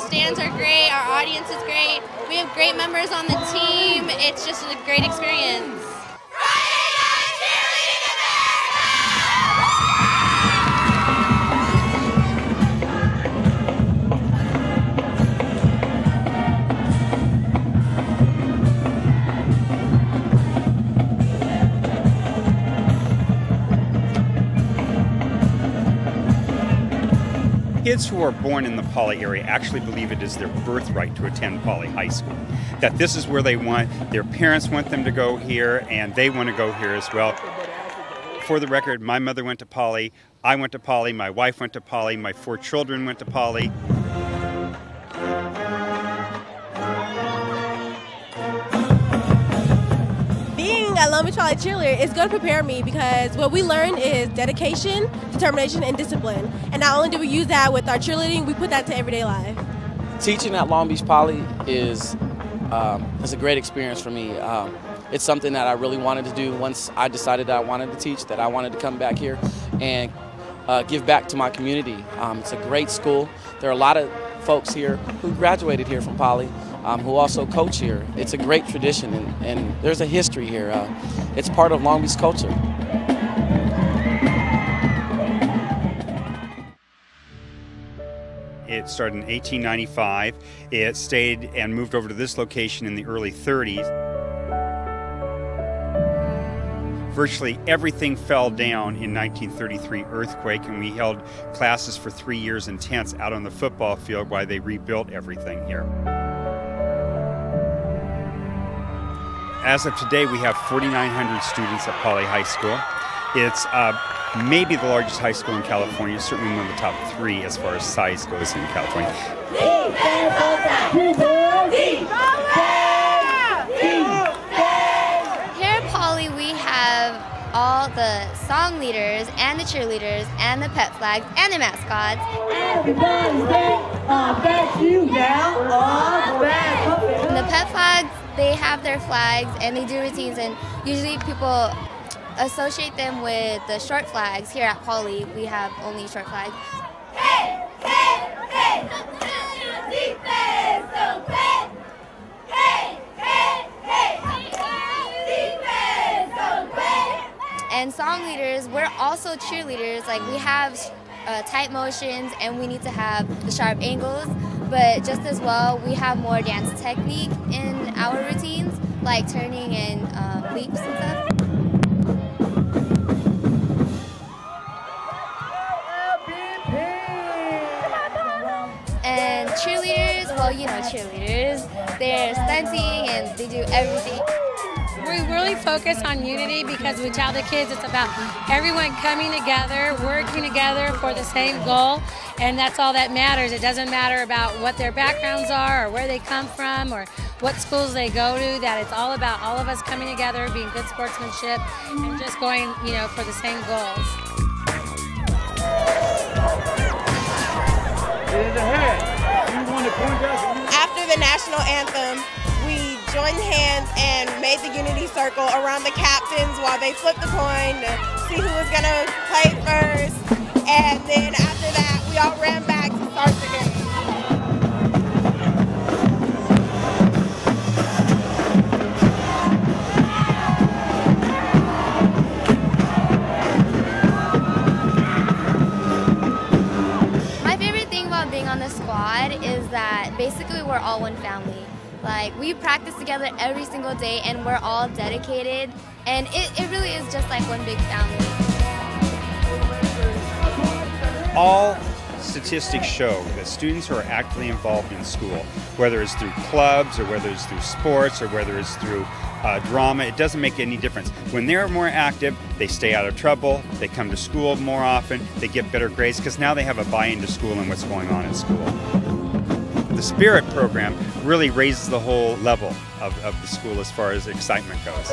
The stands are great, our audience is great. We have great members on the team. It's just a great experience. Kids who are born in the Poly area actually believe it is their birthright to attend Poly High School. That this is where they want, their parents want them to go here, and they want to go here as well. For the record, my mother went to Poly, I went to Poly, my wife went to Poly, my four children went to Poly. Beach Poly cheerleader is going to prepare me because what we learn is dedication, determination, and discipline. And not only do we use that with our cheerleading, we put that to everyday life. Teaching at Long Beach Poly is um, is a great experience for me. Um, it's something that I really wanted to do once I decided that I wanted to teach, that I wanted to come back here and uh, give back to my community. Um, it's a great school. There are a lot of folks here who graduated here from Poly um, who also coach here. It's a great tradition, and, and there's a history here. Uh, it's part of Long Beach culture. It started in 1895. It stayed and moved over to this location in the early 30s. Virtually everything fell down in 1933 earthquake, and we held classes for three years in tents out on the football field while they rebuilt everything here. As of today, we have 4,900 students at Poly High School. It's uh, maybe the largest high school in California, certainly one of the top three as far as size goes in California. Here at Poly, we have all the song leaders and the cheerleaders and the pep flags and the mascots. Everybody say, I bet you now, I bet. The pep flags they have their flags and they do routines and usually people associate them with the short flags. Here at Poly, we have only short flags. Hey, hey, hey, and song leaders, we're also cheerleaders. Like we have uh, tight motions and we need to have the sharp angles but just as well, we have more dance technique in our routines, like turning and um, leaps and stuff. And cheerleaders, well, you know cheerleaders, they're stunting and they do everything. We really focus on unity because we tell the kids it's about everyone coming together, working together for the same goal, and that's all that matters. It doesn't matter about what their backgrounds are or where they come from or what schools they go to, that it's all about all of us coming together, being good sportsmanship, and just going, you know, for the same goals. After the national anthem, we joined hands and made the unity circle around the captains while they flipped the coin to see who was going to play first. And then after that, we all ran all one family. Like we practice together every single day and we're all dedicated and it, it really is just like one big family. All statistics show that students who are actively involved in school, whether it's through clubs or whether it's through sports or whether it's through uh, drama, it doesn't make any difference. When they're more active, they stay out of trouble, they come to school more often, they get better grades because now they have a buy into school and what's going on in school. The Spirit program really raises the whole level of, of the school as far as excitement goes.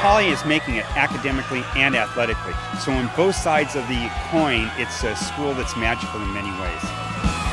Poly is making it academically and athletically. So on both sides of the coin, it's a school that's magical in many ways.